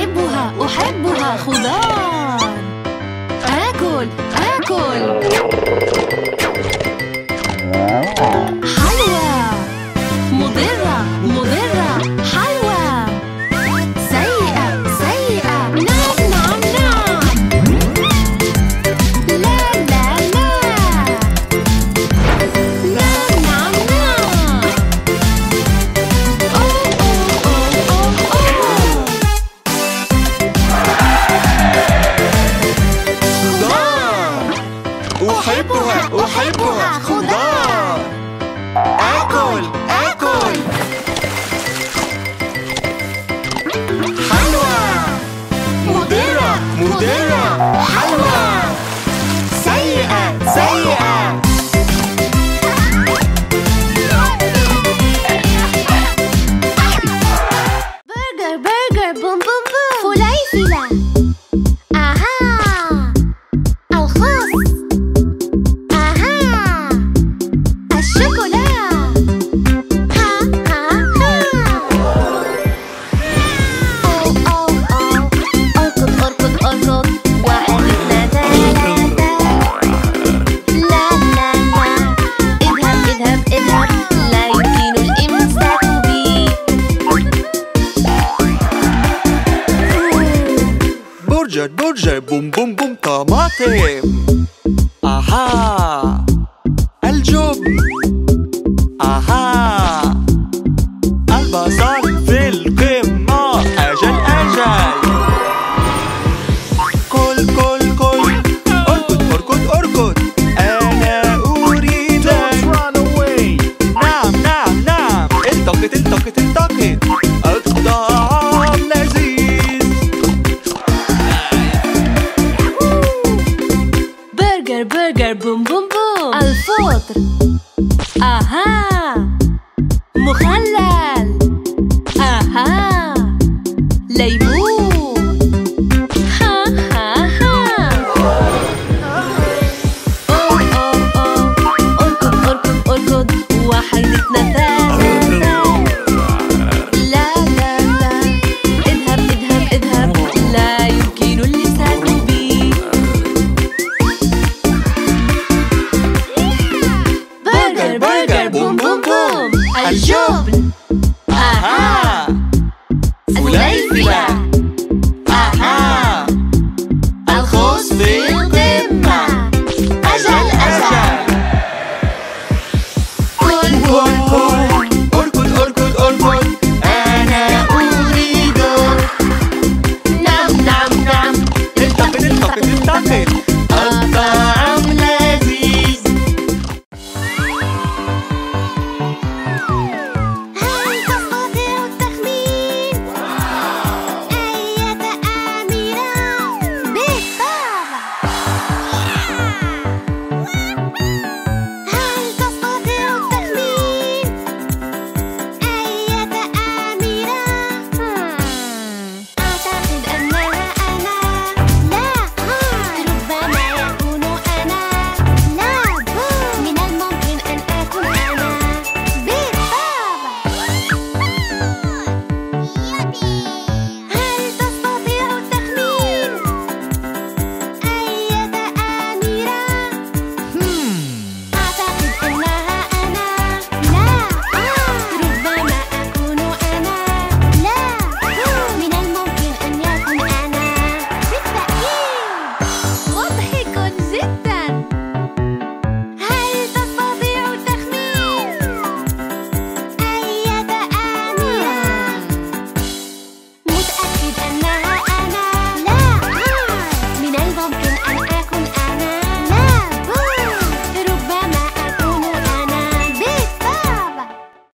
أحبها أحبها خضار. آكل آكل. حلوى 所以啊。بوم بوم بوم طماطم أها الجبن أها البصل في القمة أجل أجل كل كل كل أركض أركض أركض أنا أريد run away. نعم نعم نعم التقط التقط التقط Ley Monday.